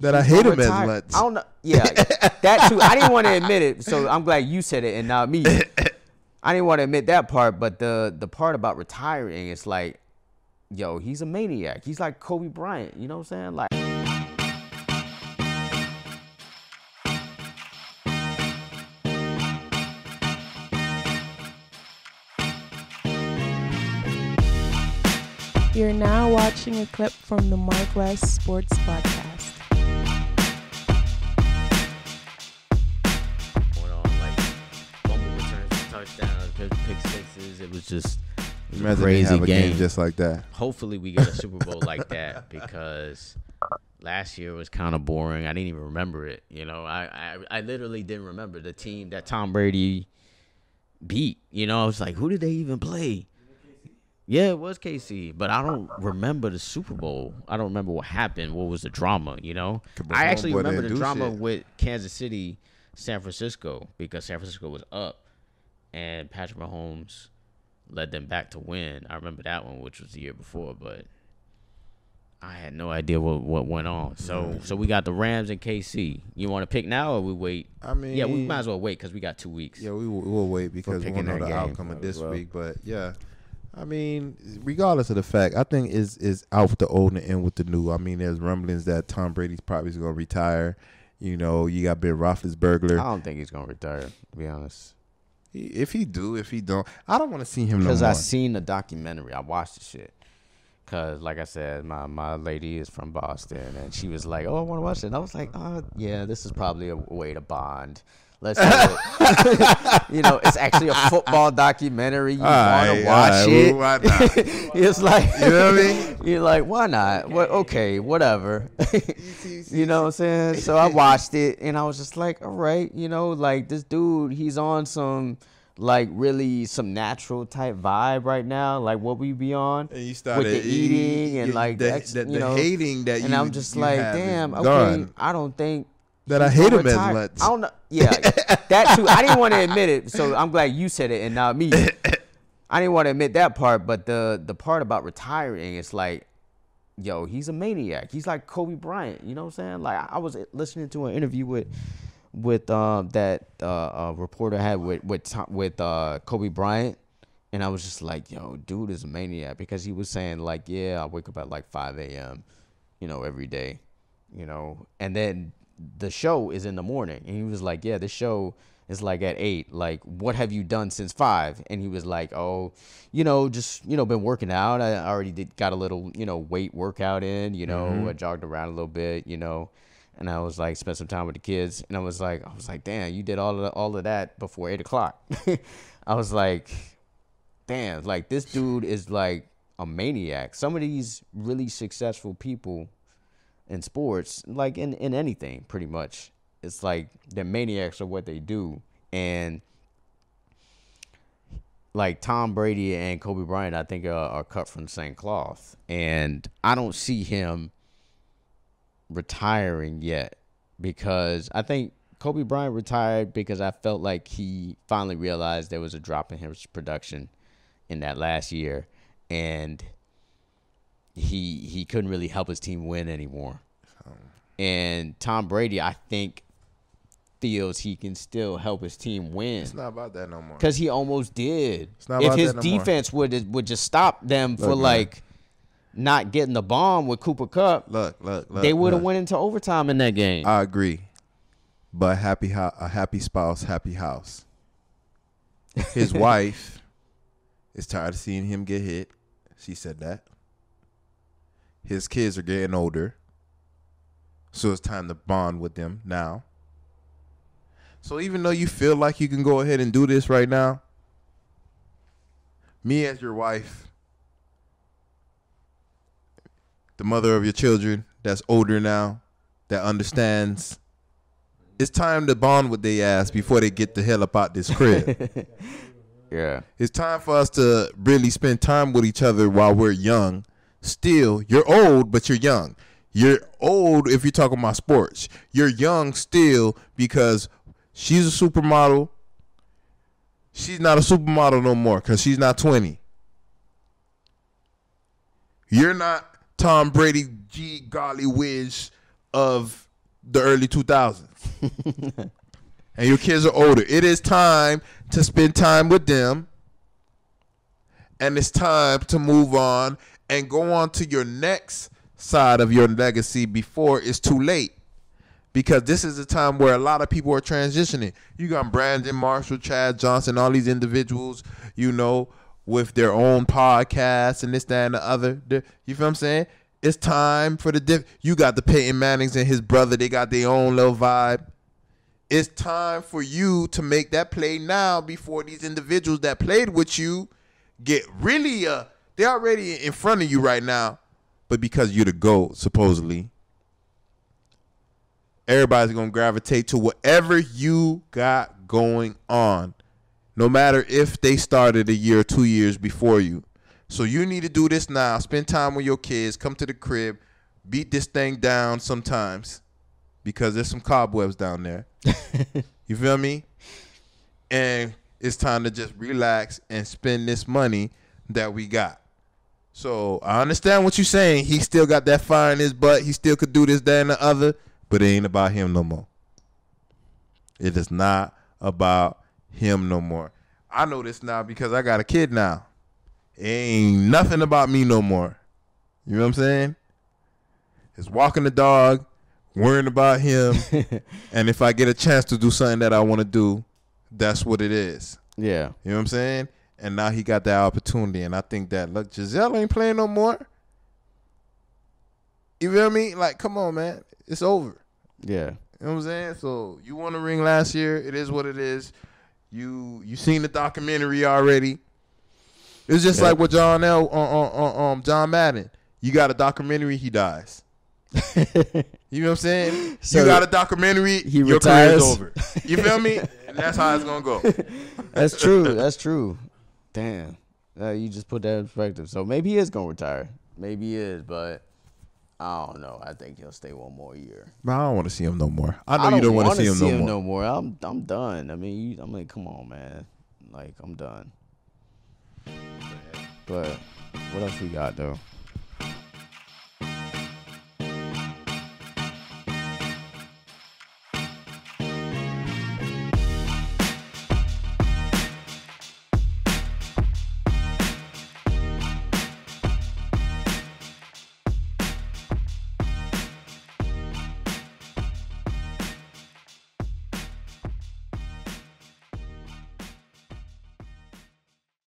That I hate gonna him as much. I don't know. Yeah, that too. I didn't want to admit it, so I'm glad you said it and not me. I didn't want to admit that part, but the the part about retiring it's like, yo, he's a maniac. He's like Kobe Bryant. You know what I'm saying? Like. You're now watching a clip from the MarcWes Sports Podcast. It was just it was Imagine crazy game. game just like that. Hopefully, we get a Super Bowl like that because last year was kind of boring. I didn't even remember it. You know, I, I I literally didn't remember the team that Tom Brady beat. You know, I was like, who did they even play? Yeah, it was KC, but I don't remember the Super Bowl. I don't remember what happened. What was the drama? You know, I actually remember the drama shit. with Kansas City, San Francisco because San Francisco was up, and Patrick Mahomes led them back to win. I remember that one, which was the year before, but I had no idea what what went on. So so we got the Rams and KC. You want to pick now or we wait? I mean, yeah, we might as well wait because we got two weeks. Yeah, we will, we'll wait because we picking won't know the game. outcome of this well. week. But yeah, I mean, regardless of the fact, I think is is out with the old and in with the new. I mean, there's rumblings that Tom Brady's probably going to retire. You know, you got Ben Roethlisberger. I don't think he's gonna retire. To be honest, He- If he do, if he don't, I don't want to see him because more. I seen the documentary. I watched the shit. Cause like I said, my my lady is from Boston, and she was like, "Oh, I want to watch it." And I was like, "Oh, yeah, this is probably a way to bond." Let's you know, it's actually a football documentary. You want to watch alright, it? well, why not? it's like You know what I mean? You're like, why not? What? Okay, whatever. you know what I'm saying? So I watched it, and I was just like, all right, you know, like this dude, he's on some like really some natural type vibe right now, like what we be on And you with the eating and like the, the, the, you know, hating that and you. I'm just like, damn, okay, gone. I don't think That I hate him as much. I don't know. Yeah, that too. I didn't want to admit it, so I'm glad you said it and not me. I didn't want to admit that part, but the the part about retiring it's like, yo, he's a maniac. He's like Kobe Bryant. You know what I'm saying? Like I was listening to an interview with with um that uh, uh reporter had with with Tom, with uh Kobe Bryant. And I was just like, yo, dude is a maniac because he was saying like, yeah, I wake up at like 5 a.m., you know, every day, you know, and then the show is in the morning. And he was like, yeah, the show is like at eight. Like, what have you done since five? And he was like, oh, you know, just, you know, been working out. I already did, got a little, you know, weight workout in, you know, mm-hmm. I jogged around a little bit, you know. And I was like, spent some time with the kids. And I was like, I was like, damn, you did all of, all of that before eight o'clock. I was like, damn, like this dude is like a maniac. Some of these really successful people in sports, like in, in anything, pretty much, it's like they're maniacs of what they do. And like Tom Brady and Kobe Bryant, I think are, are cut from the same cloth. And I don't see him retiring yet because I think Kobe Bryant retired because I felt like he finally realized there was a drop in his production in that last year and he he couldn't really help his team win anymore. Oh. And Tom Brady, I think, feels he can still help his team win It's not about that no more. because he almost did. not If his no more. defense would would just stop them for Look, man. like not getting the bomb with Cooper Kupp, Look, look, look. they would have went into overtime in that game. I agree, but happy ho- a happy spouse, happy house. His wife is tired of seeing him get hit. She said that. His kids are getting older, so it's time to bond with them now. So even though you feel like you can go ahead and do this right now, me as your wife, the mother of your children that's older now, that understands. It's time to bond with their ass before they get the hell up out this crib. yeah, it's time for us to really spend time with each other while we're young. Still, you're old, but you're young. You're old if you're talking about sports. You're young still because she's a supermodel. She's not a supermodel no more because she's not 20. You're not Tom Brady, G golly whiz of the early 2000s. and your kids are older. It is time to spend time with them. And it's time to move on and go on to your next side of your legacy before it's too late. Because this is a time where a lot of people are transitioning. You got Brandon Marshall, Chad Johnson, all these individuals, you know, with their own podcasts and this, that, and the other. You feel what I'm saying? It's time for the diff. You got the Peyton Mannings and his brother. They got their own little vibe. It's time for you to make that play now before these individuals that played with you get really uh they're already in front of you right now, but because you're the GOAT, supposedly, everybody's gonna gravitate to whatever you got going on. No matter if they started a year or two years before you. So you need to do this now. Spend time with your kids. Come to the crib. Beat this thing down sometimes. Because there's some cobwebs down there. you feel me? And it's time to just relax and spend this money that we got. So I understand what you're saying. He still got that fire in his butt. He still could do this, that, and the other. But it ain't about him no more. It is not about him no more. I know this now because I got a kid now. It ain't nothing about me no more. You know what I'm saying? It's walking the dog, worrying about him, and if I get a chance to do something that I want to do, that's what it is. Yeah. You know what I'm saying? And now he got that opportunity, and I think that look, Gisele ain't playing no more. You feel me? Like, come on, man, it's over. Yeah. You know what I'm saying? So you won a ring last year. It is what it is. You you seen the documentary already. It's just Yeah. like with John L. On, on, on, um John Madden. You got a documentary, he dies. You know what I'm saying? So you got a documentary, he your retires? career's over. You feel me? And that's how it's gonna go. That's true. That's true. Damn. Uh, you just put that in perspective. So maybe he is gonna retire. Maybe he is, but I don't know. I think he'll stay one more year. But I don't want to see him no more. I know you don't want to wanna see him no more. I'm I'm done. I mean, you, I'm like, come on, man. Like I'm done. But what else we got though?